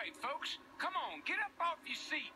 right, folks. Come on, get up off your seat.